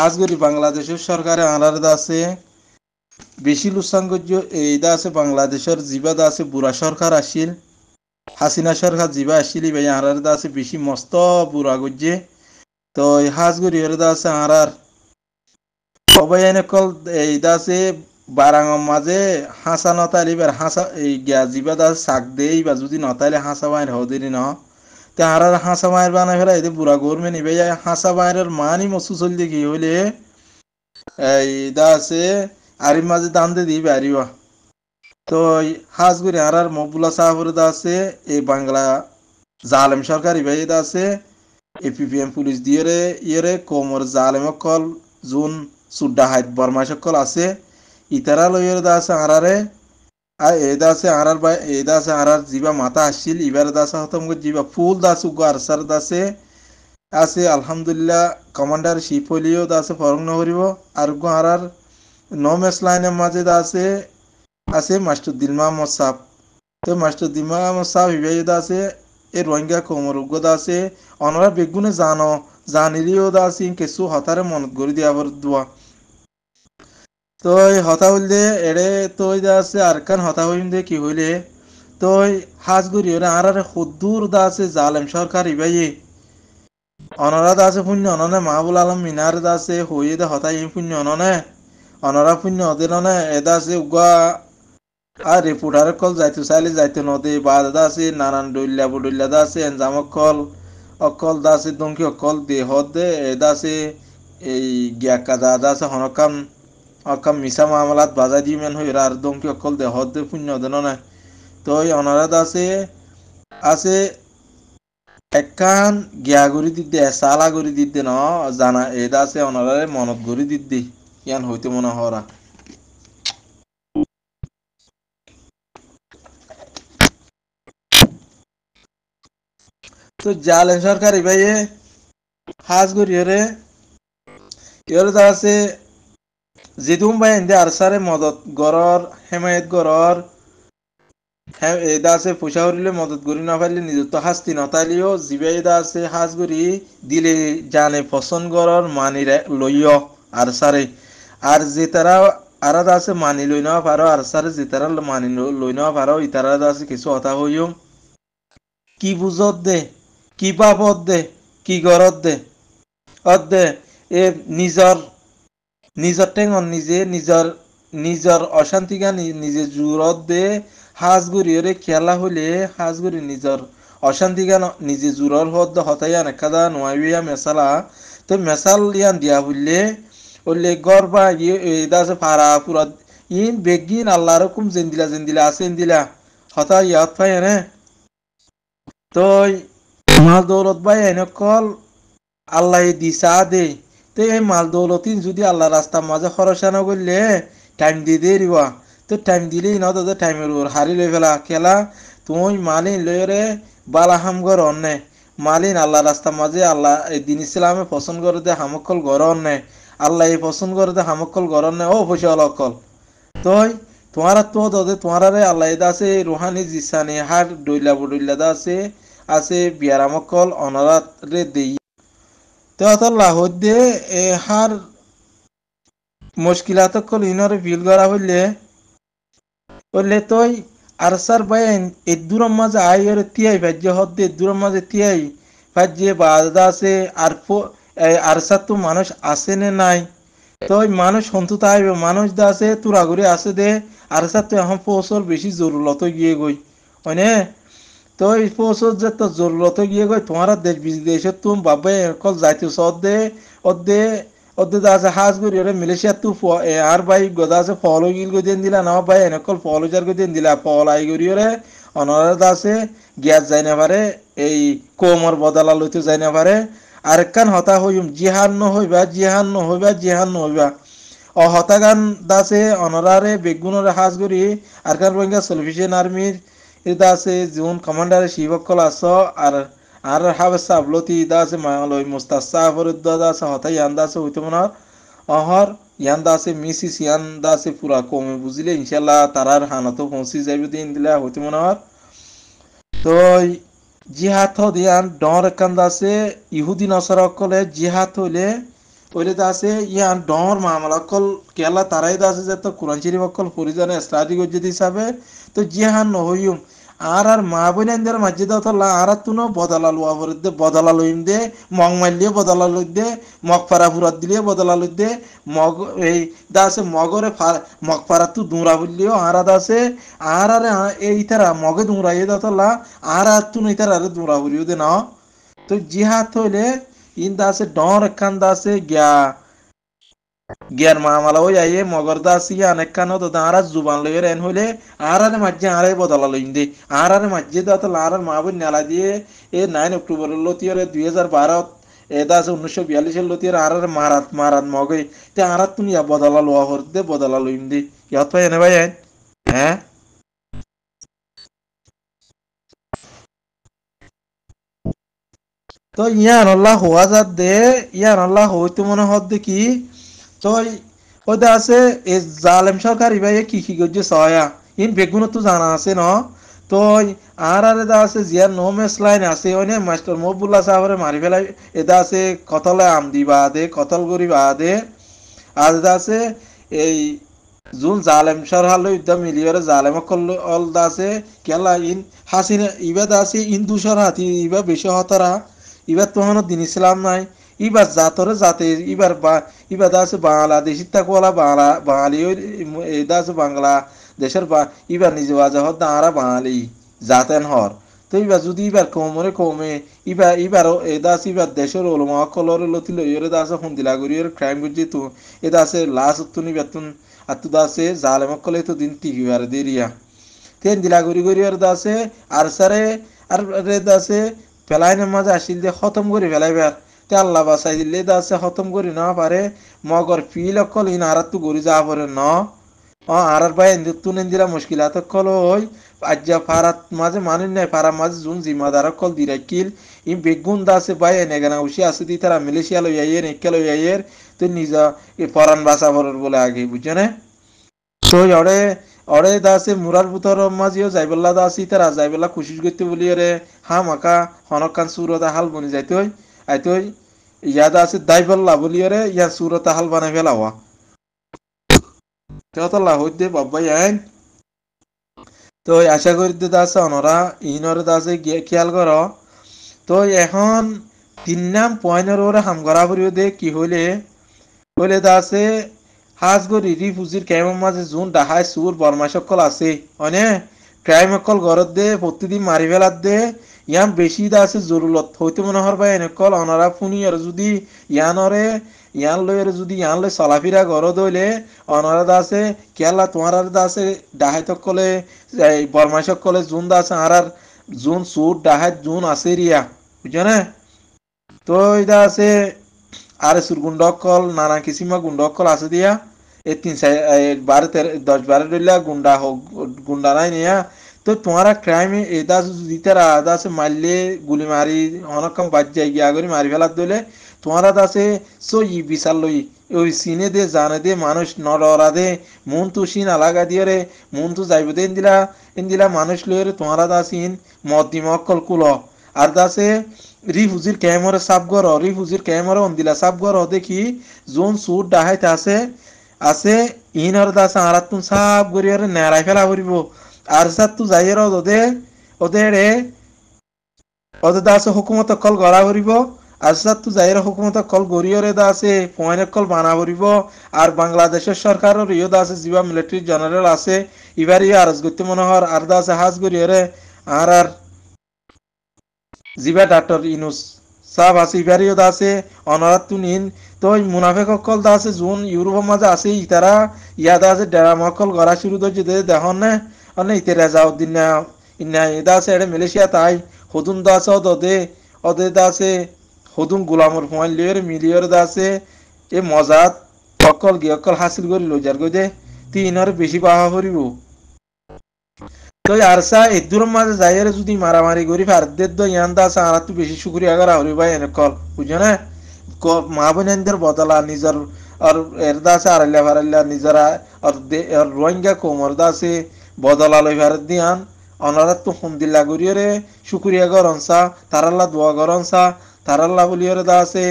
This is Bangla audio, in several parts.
হাজগরি বাংলাদেশের সরকারে আনার আছে, বেশি লুসাঙ্গজ্য এইদা আছে বাংলাদেশের জিবাদ আছে বুড়া সরকার আসিল, হাসিনা সরকার জিবা আসিল ভাই আনার আছে বেশি মস্ত বুড়া গজ্জে। তো এই হাজগরি হরে আছে আনার, সবাই এনে কল এইদা আছে বারাঙ মাঝে হাসা নতালি বার হাসা এই জিবা দা শাক দেই বা যদি নতাইলে হাসা বাইর হদিনি ন তে আর হাসা বাইর বানাই ফেলা এতে বুড়া গরমে নিবে যায়, হাসা বাইরের মানি মসু চলতে কি হইলে? এই দা আছে আরির মাঝে দান দিয়ে দিবে আরিবা তো হাজ করে আর আর মকবুল্লা সাহাবর দা আছে, এই বাংলা জালেম সরকারি ভাই দা আছে, এপিপিএম পুলিশ দিয়ে রে ইয়ে কোমর জালেম কল জুন, সুড্ডা হাইট বর্মা সকল আছে। ইতারা লইয়ের দা আছে আরারে আর এদা আছে আরার বাই এদা আছে আরার জিবা মাথা আসছিল ইবার দাসা হতম জিবা ফুল দাস উগো আরসার দাসে আছে, আলহামদুলিল্লাহ, কমান্ডার শিপ হইলিও দাসে ফরং নহরিব আর গো আরার নো ম্যাচ লাইনের মাঝে দাসে আছে মাস্টার দিলমা মসাব তো মাস্টার দিলমা মসাব ইবাই দাসে, এ রোহিঙ্গা কোমর উগো দাসে, অনরা বেগুনে জানো, জানিলিও দাসি কেসু হতারে মনত গড়ি দিয়া দোয়া তই হতা হইলে এড়ে তই দা আছে আর কান হতা হইম দে, কি হইলে? তই হাজ গুরি ওরে আর আরে খুদ্দুর দা আছে, জালেম সরকার ইবাই অনরা দা আছে পুণ্য, অননে মাহবুল আলম মিনার দা আছে, হইয়ে দে হতা ইম পুণ্য, অননে। অনরা পুণ্য অদের অনে এদা আছে উগা। আর রিপোর্টার কল যাইতো চাইলে যাইতো নদী বা দা আছে নানান ডইল্লা বডইল্লা দা আছে, এনজাম অকল। অকল দা আছে, দংকি অকল দেহ দে, এদা আছে, এই গিয়াকা দা আছে, হনকাম। অকাম মিছা মামলাত বাজাই দি মেন হইরা আর দমকি অকল দেহত দে পুণ্য দেন না তো অনারাত আছে আছে একান গিয়া গরি দিতে সালা গরি দিতে ন, জানা এদা আছে অনারারে মনত গরি দিতে ইয়ান হইতে মনে হরা তো জালেন সরকারি ভাইয়ে হাজ গরি রে এর আছে জিদুম ভাই এন্দে আরসারে মদত গরর হেমায়ত গরর এদা আছে পয়সা হরিলে মদত করি না পারলে নিজত্ব হাস্তি নতালিও জিবে এদা আছে হাজ করি দিলে জানে পছন্দ গরর মানি লইয় আরসারে আর যে তারা আরাদ আছে মানি লই নেওয়া পারো আরসারে যে তারা মানি লই নেওয়া পারো ইতারা আছে কিছু হতা হইও কি বুঝত দে? কি বাপত দে? কি গরত দে? অদ দে, এ নিজর নিজর টেঙন নিজে নিজর নিজর অশান্তিগা নিজে জোরত দে হাজগুড়ি খেলা হলে হাজগুড়ি নিজর অশান্তিগা নিজে জোরর হদ হতাইয়ান একাদা নোয়াইয়া মেসালা তো মেসাল ইয়ান দিয়া হইলে ওলে গর বা ইদা আছে ফারা পুরা ইন বেগিন আল্লাহ রকম জেন্দিলা জেন্দিলা, আছে দিলা হতা ইয়াত পাই এনে তো মাল দৌলত বাই এনে কল, আল্লাহ দিসা দে। তো এই মাল দৌলতিন যদি আল্লাহ রাস্তার মাঝে খরচা না করলে টাইম দিয়ে দিয়ে দিবা। তো টাইম দিলেই না তো টাইমের উপর হারি লই ফেলা। খেলা তুই মালিন লইরে বালা হাম গর অন্যে মালিন আল্লাহ রাস্তার মাঝে আল্লাহ এই দিন ইসলামে পছন্দ করে দে, হামকল গর অন্যে আল্লাহ এই পছন্দ করে দে, হামকল গর অন্যে ও পয়সা অলকল। তই, তোমার তো দে তোমার আল্লাহ এটা আছে রুহানি জিসানি হার ডইলা বডইলা দা আছে আছে বিয়ারামকল অনারাত রে দেই। তেতল্লাহ হদ্দে এ হার মুশকিলাত কল ইনরে ফিল করা হইলে বললে তই আরসার বাইন এদুর মাঝে আই ওরে তিয়াই ভাজ্য হদ্দে এদুর মাঝে তিয়াই ভাজ্যে বাদা আছে আর আরসার তো মানুষ আছে নে নাই? তই মানুষ সন্তুত আইবে মানুষ দা আছে তুরা ঘুরে আছে দে আরসার তো এখন পৌঁছর বেশি জরুরত গিয়ে গই হয়নে? তো পৌঁছত যে তো জরুরত গিয়ে গই তোমার দেশ বিদেশে তুম বাবে কল যাইতে অদ্দে অদ্দে অদ্দে আছে হাজ করি, ওরে মালয়েশিয়া তু আর ভাই গদা আছে ফল গিল গই দেন দিলা, না ভাই, এনে কল ফল যার গই দিলা, ফল আই করি ওরে অনরাদ আছে, গ্যাস যাই না পারে, এই কোমর বদলা লইতে যাই না পারে, আর কান হতা হইম, জিহান ন হইবা, জিহান ন হইবা, জিহান ন হইবা। ও হতাগান দাসে অনরারে বেগুনরে হাজ করি, আর কান রোহিঙ্গা সলভিশন আর্মির এটা আছে জুন কমান্ডার শিবকল আস আর আর হাবে সাবলতি ইদা আছে মালই মুস্তাসা ফরুদ্দা আছে হতাই ইয়ান্দা আছে হইতে মনে অহর ইয়ান্দা আছে মিসিস ইয়ান্দা আছে পুরা কমে বুঝিলে ইনশাল্লাহ তারার হানাতো পৌঁছি যাইবে দিন দিলে হইতে মনে হর তো জিহাত দিয়ান ডর একান্দা আছে ইহুদি নসর কলে জিহাত হইলে ওইলে তো আছে ইয়ান ডর মামলা অকল কেলা তারাই তো আছে যে তো কোরআন শরীফ অকল পরিজনে করছে হিসাবে তো জিহান নহইম আর আর মা বোনের মাঝে দতলা আর তুনো বদলা লোয়া ভরে দে বদলা লইম দে মগ মারলিয়ে বদলা লই দে মগ পাড়া ফুরাত দিলে বদলা লই দে মগ এই দাসে মগরে মগ পাড়া তু দুঁরা বললিও আর দাসে আর আরে এই তারা মগে দুঁরা এ দতলা আর আর তুনো ইতার আরে দুঁরা বলিও দে না তো জিহাত হইলে ইন দাসে ডর একখান দাসে গিয়া গিয়ার মামালা ওই আইয়ে মগর দাস অনেক কানো তো দাঁড়া জুবান লইয়ের এন হইলে আর আরে মাঝে আরে বদলা লইন দে। আর আরে মাঝে দাঁত আর মা বোন নেলা দিয়ে এ নাইন অক্টোবর লতিয়রে দুই হাজার বারো এটা আছে উনিশশো বিয়াল্লিশের লতিয়র আর আরে মারাত মারাত মগে। তে আর তুমি বদলা লোয়া হর দে, বদলা লইন দে। ইয়াত পাই এনে ভাই হ্যাঁ? তো ইয়ান আল্লাহ হওয়া যাত দে, ইয়ান আল্লাহ হইতে মনে হত দেখি তো ওইটা আছে এ জালেম সরকার ইবাই কি কি করছে সয়া? ইন বেগুন তো জানা আছে ন? তো আর আর এটা আছে, জিয়ার নো মেস লাইন আছে ওনে মাস্টার মহবুল্লাহ সাহেবের মারি ফেলাই এটা আছে কতলে আম দিবা দে কতল করি বা দে আর এটা আছে, এই যোন জালেম সরহাল ইদ্যা মিলিয়রে জালেম কল অল আছে, কেলা ইন হাসিনা, ইবা আছে ইন্দু সরহাতি, ইবা বেশি হতরা ইবার তখনও দিন ইসলাম নাই। ইবার জাতরে জাতে ইবার ইবার আছে বাংলাদেশি তাকওয়ালা বাংলা বাঙালি আছে বাংলা দেশের বা ইবার নিজে বাজা হর দাঁড়া বাঙালি জাতেন হর তো ইবার যদি ইবার কমরে কমে ইবার ইবার এটা আছে ইবার দেশের ওলমা কলর লতি লইরে দা আছে হুন্দিলা করি ক্রাইম করছি তো এটা আছে লাশ তুন ইবার তুন আর তু আছে জালেম কলে তো দিন টিকিবার দেরিয়া তেন দিলা করি আর আছে আর সারে আর আছে ফেলাইনের মাঝে আসিল যে খতম করে ফেলাইবার তে আল্লাহ বাসাই দিলে আছে খতম করি না পারে। মগর ফিল অকল ইন আর তু গড়ি যা পারে ন। ও আর ভাই তুন এন্দিরা মুশকিল আত কল ওই। আজ্জা ফারাত মাঝে মানুষ নাই ফারা মাঝে জুন জিমাদার কল। দিরাকিল ই বেগুন দাসে ভাই এনে গানা উসি আছে দি তারা মিলেশিয়া লই আইয়ের, একে লই আইয়ের। তুই নিজা পরান বাসা ভরর বলে আগে, বুঝছে না? তো অড়ে অড়ে দাসে মুরার বুতর মাঝিও যাইবেলা দাসি তারা যাইবেলা কুশিস করতে বলি রে হা মাকা হনকান সুরতা হাল বনি যাইতে হই। আইতে ইয়াদ আছে দাইবল্লা বলি রে সুরতা হাল বানাই ফেলাওয়া। তেতলা হইতে বাবাই আইন। তো আশা করি দাসে অনরা, ইনরে দাসে খেয়াল কর। তো এখন তিন নাম পয়েন্টের ওরে হাম করা দে, কি হইলে? হইলে দাসে হাজ গরি রি ফুজির ক্যামের মাঝে জুন ডাহাই সুর বর্মা সকল আছে অনে ক্রাইম অকল ঘরত দে, প্রতিদিন মারি ফেলার দে ইয়ান বেশি দা আছে জরুরত। হইতে মনে হর ভাই এনেকল অনারা ফুনি আর যদি ইয়ানরে ইয়ান লই যদি ইয়ান লই চলাফিরা ঘরত হইলে অনারা দা আছে কেলা তোমার আর আছে ডাহাই তকলে বর্মা কলে জুন দা আছে আর জুন সুর ডাহাই জুন আছে রিয়া। বুঝছ না? তো এটা আছে আর সুর গুন্ডকল নানা কিসিমা গুন্ডকল আছে দিয়া। এই তিন বারো তেরো, দশ বারো ডলিয়া গুন্ডা হোক গুন্ডা নাই নিয়া। তো তোমারা ক্রাইমে এটা দিতারা আদা আছে মারলে গুলি মারি, অনেকক্ষণ বাদ যাই গিয়া করে মারি ফেলার দিলে। তোমারা দাসে সো ই বিশাল লই, ওই সিনে দে, জানে দে, মানুষ নড়া দে, মন তু সিন আলাগা দিয়ে রে, মন তু যাইব দে দিলা দিলা মানুষ লই রে, তোমারা দাসিন মদ দিমকল কুল। আর দাসে রিফুজির ক্যামেরা সাব গর রিফুজির ক্যামেরা অন্দিলা সাব গর দেখি জোন সুট ডাহাইতে আছে আছে ইনর দাস আরাতুন সাব গরিয়ারে নেড়াই ফেলা করিব। আর সাত তু যাইয়ের ওদে ওদের ওদের দাস হুকুমত কল গড়া করিব। আর সাত যাইয়ের হুকুমত কল গরিয়রে দাসে পয়েন্ট কল বানা করিব। আর বাংলাদেশের সরকারের ইয়ে দাসে জিবা মিলিটারি জেনারেল আছে। ইবার ইয়ে আরজ করতে মনে আর দাসে হাজ গরিয়রে আর আর জিবা ডাক্তার ইনুস সাব আছে, ইবারিও আছে অনারাত তুনিন তো মুনাফেক অকল দা আছে জোন ইউরোপের মাঝে আছে ইতারা ইয়াদা আছে ডেরাম অকল গড়া শুরু তো যেতে দেখুন না অনে ইতেরা যাও দিন না ইন্না এদা আছে এটা মালয়েশিয়া তাই হদুন দা আছে অদে অদে দা আছে হদুন গোলামর ফোয়াইল লিয়র মিলিয়র দা আছে এ মজাত অকল গিয়ে অকল হাসিল করি লইজার গই দে তিনর বেশি পাওয়া করিব তো আরসা এদুর মাঝে যাইরে যদি মারামারি করি ফারদের তো ইয়ান দা আছে আর তুই বেশি শুক্রিয়া করা হরি ভাই এনে কল বুঝো না মা বোনদের বদলা নিজের আর এর দাসে আড়াইলা ফারাইলা নিজেরা আর রোহিঙ্গা কোমর দাসে বদলা লই ফারত দিয়ান অনারা তো হুমদিল্লা করিয়রে শুক্রিয়া করনসা তারাল্লা দোয়া করনসা তারাল্লা বলিয়রে আছে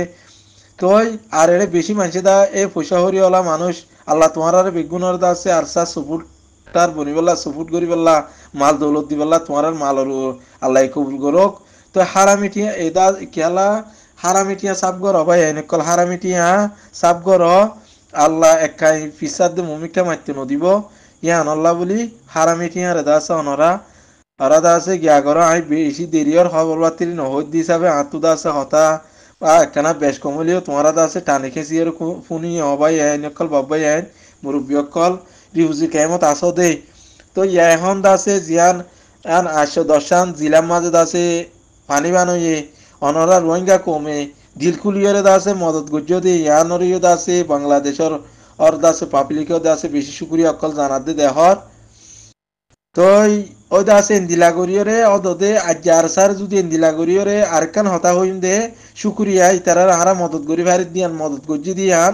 তই আর এড়ে বেশি মানুষে দা, এ পয়সা হরিওয়ালা মানুষ, আল্লাহ তোমার আর বেগুনের দা আছে আর সা সুপুট তার বনিবেলা সুপুট করিবেলা মাল দৌলত দিবেলা তোমার আর মাল আল্লাহ কবুল করক। তো হারামিটিয়া এদা খেলা হারামিটিয়া সাবগর ভাই এনেকল হারামিটিয়া সাবগর আল্লাহ একাই ফিসাদ মুমিকটা মারতে নদিব। ইয়া আল্লাহ বলি হারামিটিয়া রেদা আছে অনরা ওরা দা আছে গিয়া করো আমি বেশি দেরিয়র খবর বাতিল নহদ হিসাবে আঁতু দা আছে হতা। বা একখানা বেশ কমলিও তোমারা দা আছে, টানি খেসি আর ফুনি হবাই আইন অকল বাবাই আইন মুরব্বী অকল রিউজি কেমত আসো দে তো ইয়া এখন দা আছে, জিয়ান, আন আশো দশান, জিলাম মাঝে দা আছে, পানি বানয়ে। অনরা রোহিঙ্গা কমে। দিলকুলিয়রে দাসে মদত গুজ্জ দে ইয়ানরিও দাসে বাংলাদেশর অর দাসে পাবলিকও দাসে বেশি শুক্রিয়া অকল জানাতে দেহর তই ওই দাসে এন্দিলা করিয়রে অদদে আজ্জার সার যদি এন্দিলা করিয়রে আরকান হতা হইম দে শুক্রিয়া ইতারার হারা মদত করি ভারি দিয়ান মদত গজ্জি দিয়ান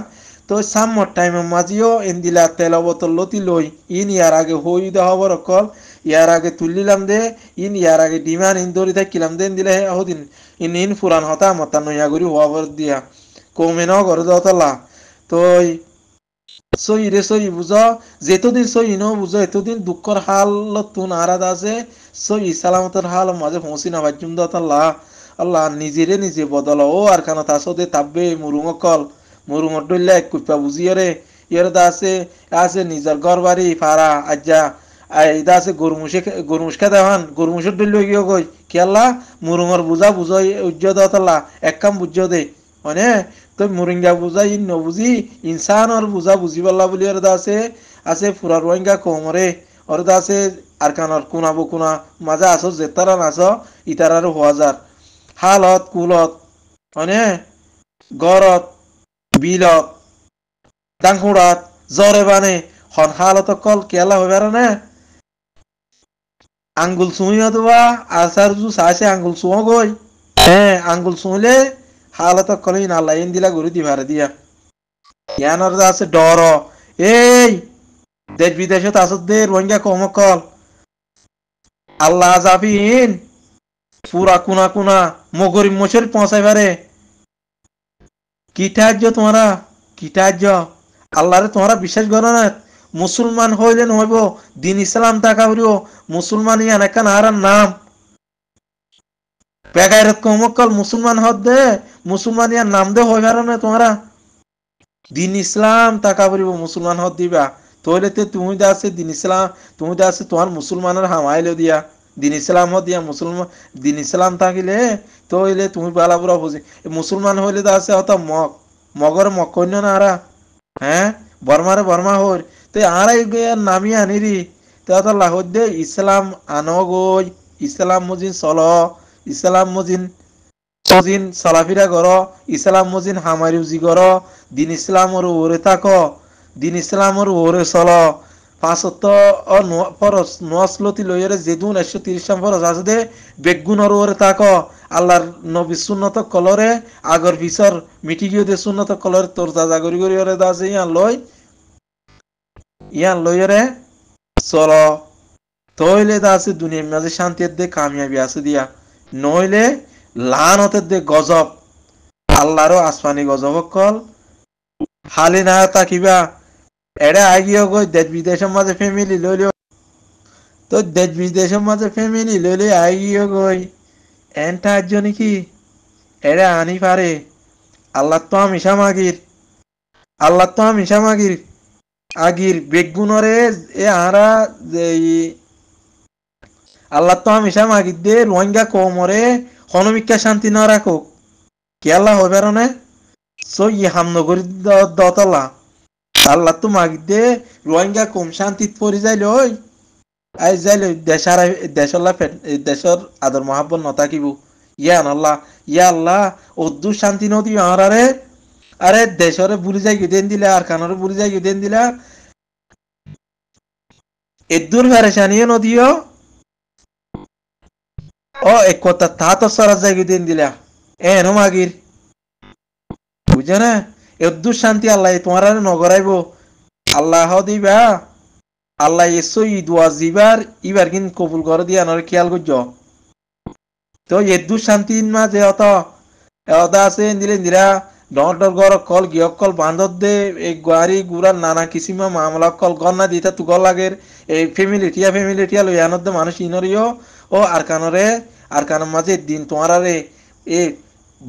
তো সাম্মর টাইমের মাঝিও এন্দিলা তেল বোতল লতি লই ইন ইয়ার আগে হই দে হবর অকল ইয়ার আগে তুলিলাম দে ইন ইয়ার আগে ডিমান ইন দরি থাকিলাম দেন দিলে হদিন ইন ইন ফুরান হতা মতা নয়া করি হওয়ার দিয়া কমে ন ঘরে দতলা তো সই রে সই বুঝ? যেতদিন সই ইনো বুঝ, এতদিন দুঃখর হাল তুন আরাদ আছে। সই সালামতের হাল মাঝে পৌঁছি না বাজুম দতলা আল্লাহ নিজেরে নিজে বদল। ও আর খানা তাসদে তাববে মুরুং কল। মুরুঙর ডইলে এক কুপা বুঝিয়ে ইয়ার দা আছে আছে নিজের ঘর বাড়ি ফারা আজ্জা আইদা আছে গরুমুষে গরুমুষ খেতে হন গরুমুষের ডইলে গিয়ে কই কেলা মুরুঙর বুঝা বুঝাই উজ্জ দতলা এক কাম বুঝ দে। মানে তো মুরিঙ্গা বুঝা, ইন নবুঝি ইনসানর বুঝা, বুঝি পাল্লা বলি ওর আছে আছে ফুরা রোহিঙ্গা কমরে। ওর আছে কুনাবো কুনা মাজা আছো জেতারা নাচ ইতারার হাজার হালত, কুলত মানে গরত, বিলত ডাঙ্কুড়াত জ্বরে বানে, হন হালত কল কেলা হবে না? আঙ্গুল চুঁইও দেবা জু সাইছে আঙ্গুল চুঁও গই। হ্যাঁ আঙ্গুল চুঁলে হালত কলে নাল্লা ইন দিলা গরু দিবারে দিয়া। ইয়ানর আছে ডর। এই, দেশ বিদেশত আসত দে রোহিঙ্গা কমকল আল্লাহ যাবিন পুরা কুনা কুনা মগরি মশরি পৌঁছাইবারে কিটার্য তোমরা? কিটার্য আল্লাহরে তোমরা বিশ্বাস করো না। মুসলমান হইলে নহইব, দিন ইসলাম তাকা হইব। মুসলমান ইয়ান একান আর নাম। বেগাইরত কমকল মুসলমান মুসলমান ইয়ার নাম দে হইবার না তোমরা। দিন ইসলাম মুসলমান দিবা। তে তুমি আছে দিন ইসলাম, তুমি তোমার মুসলমানের হামাইলে দিয়া। দিন ইসলাম দিয়া মুসলমান দিন ইসলাম থাকিলে তুমি বালা বুড়া বুঝি। মুসলমান হইলে দা আছে হত মগ, মগর মগ কন্য না আরা। হ্যাঁ? বর্মারে বর্মা হর তে আরা নামি আনিরি। তে লাহদ দে ইসলাম আনো গই, ইসলাম মুজিন চল। ইসলাম মুজিন, মজিন চলাফিরা কর ইসলাম মজিন হামারি উজি কর দিন ইসলামর ওরে থাক, দিন ইসলামর ওরে চল। পাঁচত ফরস নসলতি লইরে একশো তিরিশ ফরস আছে দে, বেগুনর ওরে থাক। আল্লাহর নবী সুন্নত কলরে, আগর পিছর মিটি গিয়ে দে সুন্নত কলরে, তোর তাজা করি করি ওরে দাসে ইয়ান লই। লইরে চল। দা আছে দুনিয়ার মাঝে শান্তির দে, কামিয়াবি আছে দিয়া। নইলে লান হতে দে গজব, আল্লাহরও আসমানি গজব কল হালি না তাকিবা, এড়ে আগিও গই দেশ বিদেশের মাঝে ফ্যামিলি লইলে তো দেশ বিদেশের মাঝে ফ্যামিলি লইলে আগিও গই। এনটা জন্য কি? এড়ে আনি পারে। আল্লাহ তো আমি সামাগির। আল্লাহ তো আমি সামাগির। আগির বেগুনরে এ আরা আল্লাহ তো আমি সামাগির দে, রোহিঙ্গা কমরে হনমিকা শান্তি না রাখো। কেলা হবে না সো ই হামনগরী দতলা। আল্লাহ তো মাগি দে, রোহিঙ্গা কম শান্তিত পরি যাইলে ওই। আই যাইলে দেশার দেশলা দেশর আদর মহাব্বত নতাকিব ইয়া আল্লাহ ইয়া আল্লাহ উদ্দু শান্তি নদী আরে আরে। দেশরে বুলি যাই দেন দিলা, আর কানরে বুলি যাই দেন দিলা। এদুর ফেরেশানিও নদীও। এক কথা তা তো সারা জায়গা দিন দিলা। এনো মাগির। বুঝে না এদ্দু শান্তি আল্লাহ তোমার নগরাইব। আল্লাহ দিবা, আল্লাহ এসো ঈদ ওয়াজিবার ইবার কিন কবুল করে দিয়া, নরে খেয়াল করছ। তো এদ্দু শান্তি মাঝে অত। অত আছে দিলে দিরা ডর গর কল, গিয়ক কল বান্ধব দে এই গাড়ি গুড়া নানা কিসিমা, মামলা কল, গন্না দিতা তু গল লাগের এই ফ্যামিলি টিয়া ফ্যামিলি টিয়া লই আনন্দ মানুষ ইনরিও। ও আর কানরে আর কানের মাঝে দিন তোমার আরে এ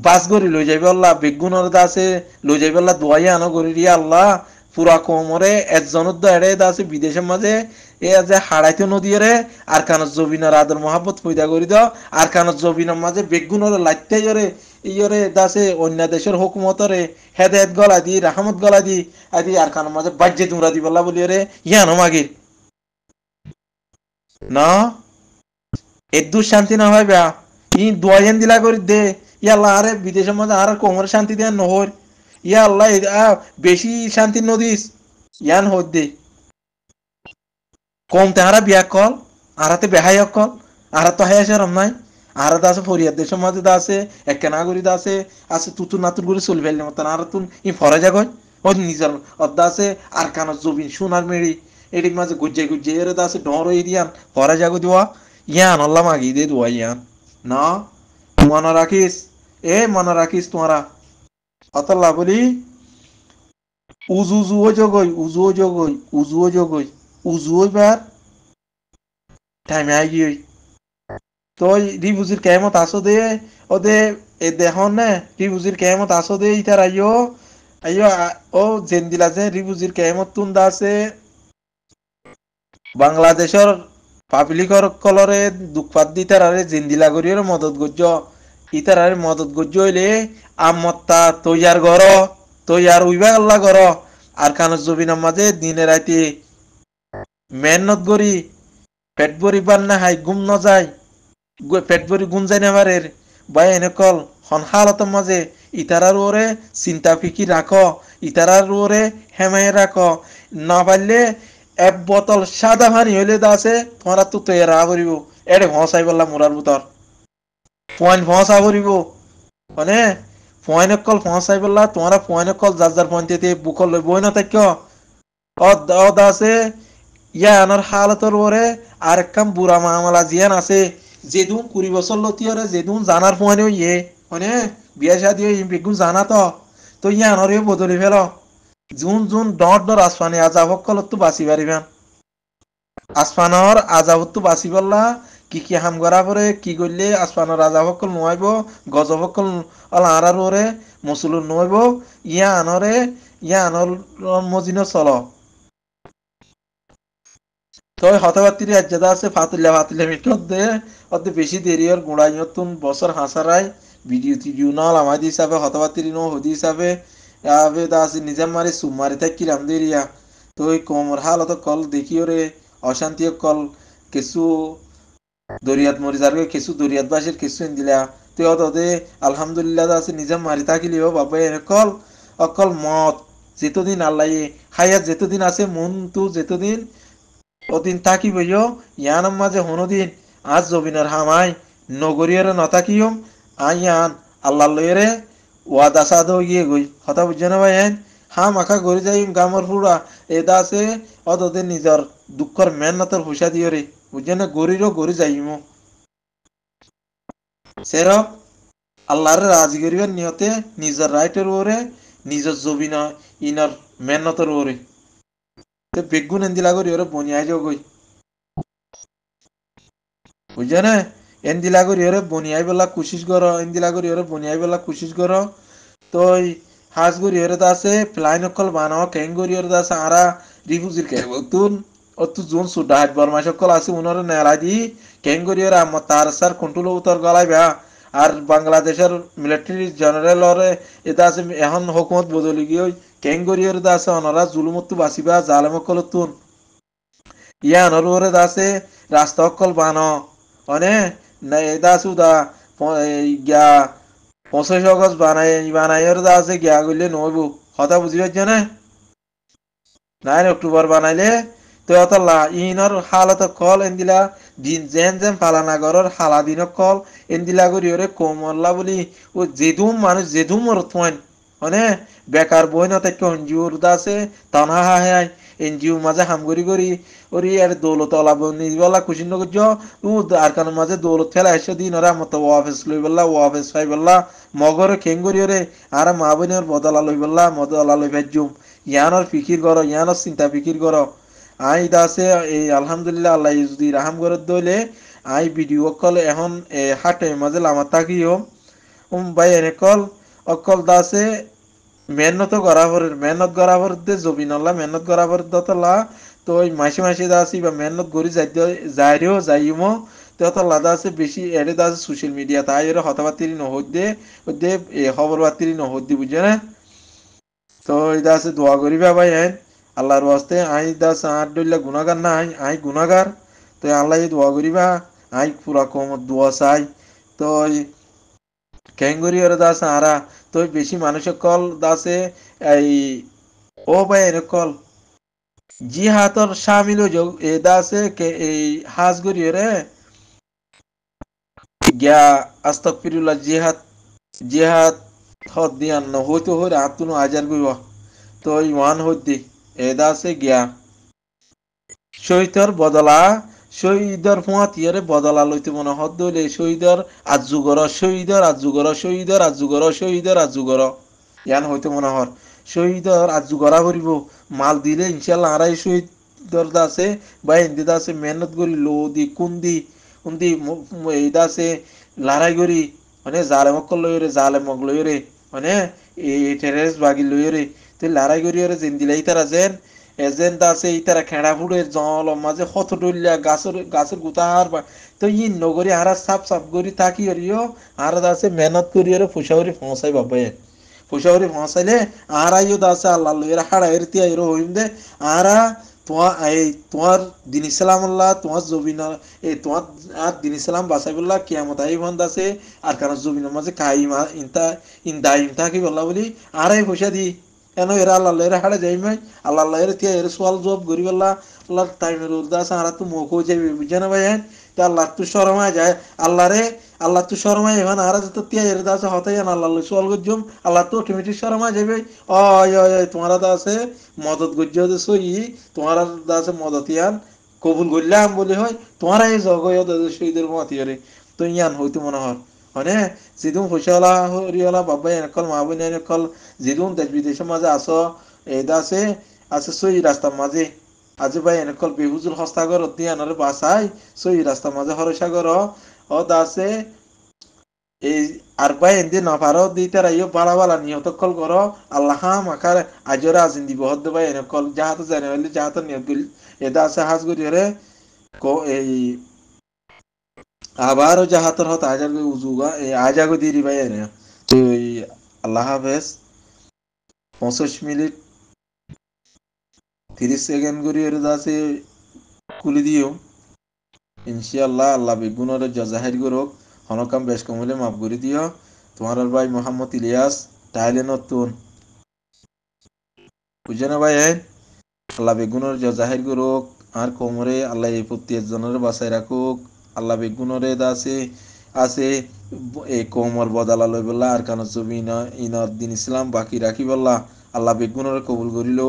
বাস গরি লই যাইবে আল্লাহ, বেগুনের দাসে লই যাইবে আল্লাহ, দোয়াই আনো গরি রিয়া আল্লাহ, পুরা কোমরে একজনের এড়ে আছে বিদেশের মাঝে এ যে হাড়াইতে নদীরে আর কানত জবিনের আদর মহাব্বত পয়দা করি দাও আর কানত জবিনের মাঝে বেগুনের লাইতে জরে, ইয়রে দাসে অন্য দেশের হুকুমতরে হেদায়ত গলা দি, রাহমত গলা দি আদি আর কানের মাঝে বাজ্যে তোমরা দি বললা বলি রে, ইয়ানো মাগির। না? এদু শান্তি না হয় বা ই দোয়াইন দিলা করি দে। ইয়াল্লা আরে বিদেশের মাঝে আর কোমরে শান্তি দেন নহর। ইয়া আল্লাহ বেশি শান্তি নদীস। ইয়ান হদ দে। কম তেহারা বিয়া কল, আরাতে বেহাই কল। আরা তো হাই আছে নাই। আরা দাসে ফরিয়াদ দেশের মাঝে দাসে একে না করি দাসে আছে তুতুর নাতুর করে চল ফেললে মতন আর তুন ই ফরে যাগয় ও নিজের আছে আর কানত জবিন সোনার মেড়ি। এটির মাঝে গুজ্জে গুজ্জে এর দাসে ডর দিয়ান। ফরে যাগো দেওয়া ইয়ান আল্লাহ মাগি দে দোয়া ইয়ান না মনে রাখিস এ মনে রাখিস তোমরা অতল্লা বলি উজু উজুও জগই উজুও জগই উজুও জগই উজুও বার টাইমে আই গিয়ে তো রিবুজির কেমত আসো দে ওদে এ দেখুন না রিবুজির কেমত আসো দে ইতার আইও আইও ও জেন দিলা যে রিবুজির কেমত তুন দাসে বাংলাদেশের পাবলিকর কলরে দুঃখপাত দিতার আরে জিন্দিলা করিয়ে মদত গজ্জ। ইতার আরে মদত গজ্জ হইলে আমত্তা তৈয়ার গর তৈয়ার উইবা আল্লাহ গর আর খানের জবিনার মাঝে দিনে রাতে মেহনত করি, পেট ভরি বান না হাই গুম ন যায়। পেট ভরি গুম যায় না মারের বাই এনে কল, হন হালতের মাঝে ইতারার ওরে চিন্তা ফিকি রাখ ইতারার ওরে হেমাই রাখ। না পারলে এক বোতল সাদা পানি হইলে দাসে তোমার তো তৈয়ার করিব। এড়ে ভসাই বললাম মোরার ভিতর পয়েন্ট ভসা করিব। মানে পয়েন্ট কল পৌঁছাই পেলা তোমারা পয়েন্ট কল যার যার পয়েন্টে বুকল লই বই না তাই অদ আছে, ইয়া আনার হালতর ওরে আর একখান বুড়া মামলা জিয়ান আছে, যেদুন কুড়ি বছর লতিয়রে যেদুন জানার পয়েন্ট ইয়ে মানে বিয়া শাদি বেগুন জানা তো। তো ইয়া আনার বদলি ফেল। যোন যোন দৰ আচমানী আজাবক কলতো বাচি পাৰিবা আচমানৰ আজাবতো বাচি পাৰলা কি কি হাম গৰা পৰে কি কৰিলে আচমানৰ আজাবসকল নোৱাৰিব গজবকল অল আৰৰে মচুলো নোৱাৰিব ইয়া আনৰে ইয়া আনৰ মজিন চল। তই হতবাতিৰে আজাদা আছে ফাতিলে ফাতিলে মিঠত দে অতি বেছি দেৰি হ'ল গুড়াই নতুন বছৰ হাঁচাৰাই ভিডিঅ' টিডিঅ' নহ'ল আমাৰ হিচাপে হতবাতিৰি নহ'ল সুধি হিচাপে আবে দা আছে নিজে মারি সুমারি থাকিলাম দেরিয়া তো ওই কোমর হালত কল, দেখিও রে অশান্তি কল। কিছু দরিয়াত মরি যার কিছু দরিয়াত বাসের কিছু দিলা তুই অতদে আলহামদুলিল্লাহ আছে নিজে মারি থাকিলি ও বাবা এনে কল, অকল মত যেতদিন আল্লাহ হায়াত, যেতদিন আছে মন, তু যেতদিন ওদিন তাকি বইও ইয়ান মাঝে হনুদিন, আজ জবিনের হামাই নগরীয় নতাকিয়ম আইয়ান আল্লাহ লয়েরে ওয়াদা সাদ গিয়ে গই হতা বুঝছে না ভাই হা মাখা গড়ি যাই গামর ফুড়া এদা আছে অতদের নিজর দুঃখর মেহনতর পয়সা দিও রে বুঝছেন গরিরও গরি যাইম সের, আল্লাহর রাজি করিবার নিয়তে নিজের রাইটের ওরে, নিজের জবিন ইনার মেহনতের ওরে। তো বেগুন এন্দিলা করি ওরে বনিয়াই যাও গই। বুঝছে না এন্দিলা করি ওরে বনিয়াই বেলা কুশিস কর এন্দিলা করি ওরে বনিয়াই বেলা কুশিস কর তো হাঁস গরি ওরে আছে ফ্লাইন অকল বানাও, কেং গরি ওরে আছে আরা রিফুজির কে তুন, অতু জোন সুডা হাট বর্মা সকল আছে উনারে নেলা দি কেঙ্গরিয়র আম তার সার কন্ট্রোল উত্তর গলাই বা আর বাংলাদেশের মিলিটারি জেনারেল ওরে এটা আছে এখন হুকুমত বদলি গিয়ে কেঙ্গরিয়র দা আছে অনরা জুলুমত বাসিবা জালেম কল তুন। ইয়া অনর ওরে আছে রাস্তা অকল বানো অনে না এটা আছে দা গিয়া পঁচিশ অগস্ট বানাই বানাইয়ের আছে গিয়া গইলে নইব কথা বুঝি পাচ্ছ না নাইন অক্টোবর বানাইলে তোয়তল্লা ইনর হালত কল এন্দিলা দিন জেন জেন পালানাগরর হালা দিন কল এন্দিলা করি ওরে কোমল্লা বলি ও জেদুম মানুষ জেদুম ওর বেকার বই না তাকে অঞ্জুর দাসে এনজিও মাঝে করি ওরি আর দৌলত অলাব নিজবেলা খুশি নগর উ, আর কারণ মাঝে দৌলত ফেলা এসে দিন ওরা মত ওয়াফেস লই বললা ওয়াফেস পাই বললা ওরে মা বোনের বদলা লই বললা মদলা লই ভেজুম ইয়ানোর ফিকির করো চিন্তা ফিকির করো। আই দাসে, এই আলহামদুলিল্লাহ আল্লাহ যদি রাহাম করে দইলে, আই ভিডিও কল এখন হাটে মাঝে লামা তাকিও উম, ভাই, এনে কল, অকল দাসে, মেহনত করাবর মেহনত করাবর দে জবিন আল্লাহ, মেহনত করাবর দতলা তো ওই মাসে মাসে দাসি বা মেহনত করি যাই যাইরেও যাইমো তো লাদা আছে বেশি এডে দা আছে সোশ্যাল মিডিয়া তাই এর দে। দে খবর বাতিরি নহদ দি বুঝে না? তো এটা আছে দোয়া করিবা ভাই আইন আল্লাহর ওয়াস্তে আই দাস আট ডইলা গুনাগার না, আই আই গুনাগার তো আল্লাহ দোয়া করিবা আই পুরা কম দোয়া চাই। তো ক্যাঙ্গুরি ওর দাস আরা তো বেশি মানুষের কল দাসে এই ও ভাই এর কল। জিহাতর সামিল যোগ এ দাসে কে এই হাজগুরি রে? গিয়া আস্তাগফিরুল্লাহ, জিহাদ জিহাদ হদ দিয়ান হইতো হইরে আতুনো আজার গইব। তো ইমান হদ্দি এ দাসে গিয়া শহীদর বদলা, শহীদর ফুয়াতিয়ারে বদলা লইতে মনে হদ দইলে, শহীদর আজুগর শহীদর আজুগর শহীদর আজুগর শহীদর আজুগর ইয়ান হইতে মনে হর। শহীদর আজুগরা করিব। মাল দিলে ইনশাল্লাহ আড়াই শহীদর আছে বা হিন্দি দাসে মেহনত করি লো দি কুন্দি কুন্দি এই দাসে লড়াই করি মানে জালেমক লইরে জালেমক লইরে মানে এই টেরেস বাগি লইরে তুই লড়াই করি জিন্দিলাই তারা যেন এজেন্ট আছে ইতারা খেড়া ফুড়ে, জল মাঝে হত ডলিয়া গাছের গাছের গুতার তো ই নগরী হারা সাপ সাপ করি থাকি অরিও হারা আছে মেহনত করি ওরে ফুসাউরি ফসাই বাবাই ফুসাউরি ফসাইলে আরাইও দাসে আল্লাহ এরা হাড়া এর তিয়া এর হইম দে আরা তোমার এই তোমার দিন ইসলাম আল্লাহ তোমার জবিন এই তোমার আর দিন ইসলাম বাসাইবুল্লাহ কিয়ামত আই বন্ধ আছে আর কারণ জবিনের মাঝে খাই মা ইনতা ইন্দা ইনতা কি বললা বলি আরাই পয়সা দি কেন এরা আল্লাহ এরা হাড়ে যাই মাই আল্লাহ আল্লাহ এর তিয়া এর সোয়াল জব গরি বললা আল্লাহ টাইমের উর্দাস আর তো মুখ হয়ে যাবে বুঝে না ভাই তে আল্লাহ তু শরমায় যায়। আল্লাহ রে, আল্লাহ তু শরমায় এখানে আর তো তিয়া এর দাস হতাই আল্লাহ সোয়াল গজ্জম। আল্লাহ তো অটোমেটিক শরমায় যাবে অয় অয় তোমারা দাসে মদত গজ্জ সই তোমার দাসে মদত ইয়ান কবুল করলাম বলে হয়। তোমার এই জগয় শহীদের মতিয়ারে তো ইয়ান হইতো মনে হয়। মানে যিদুম পইচাওয়ালা হরিওয়ালা বাবা এনেকল মা বোন এনেকল যিদুম দেশ বিদেশের মাঝে আছো এদা আছে আছে সই রাস্তার মাঝে। আজি ভাই এনেকল বেহুজুল হস্তাগর দিয়ানরে বাসাই সই রাস্তার মাঝে হরসাগর ও দাসে, এই আর ভাই এন্দি না পারো দিতে রাইও বালা বালা নিহত কল কর আল্লাহ মাকার আজরা আজিন দিব। হদ ভাই এনেকল যাহাতে জানে হইলে যাহাতে নিয়ত গলি এদা আছে হাজ গরি রে কো, এই আবারও জাহাতর হত আজার উজুগা এই আজাগো দিরি ভাই রে তো আল্লাহ হাফেজ পঁচিশ মিনিট। তিরিশ সেকেন্ড করি এর দাসে খুলি দিও। ইনশাআল্লাহ, আল্লাহ বেগুনের জাজাহির করুক, হনকাম বেশ কম হলে মাফ করে দিও। তোমার ভাই মোহাম্মদ ইলিয়াস টাইলে নতুন বুঝে না ভাই আল্লাহ বেগুনের জাজাহির করুক, আর কোমরে আল্লাহ এই প্রতি একজনের বাসায় রাখুক। আল্লাহ বেগুনরে আছে আছে, এই কোমর বদালা লই বললা, আর কান ছবি ইনর দিন ইসলাম বাকি রাখি বললা। আল্লাহ বেগুনরে কবুল করিল।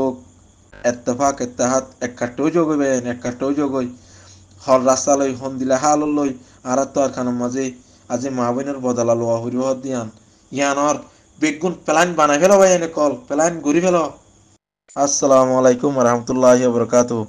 এত্তেফাক, এত্তেহাত এক কাট্টেও যোগ হইবে এক কাট্টেও যোগ হই। হর রাস্তা লই, হন দিলে হাল লই, আর তো আর খানোর মাঝে, আজি মা বোনের বদলা লোয়া হরিব দিয়ান। ইয়ানর বেগুন প্ল্যান বানাই ফেলো ভাই এনে কল প্ল্যান ঘুরি ফেলো। আসসালামু আলাইকুম রহমতুল্লাহ বরকাতুহ।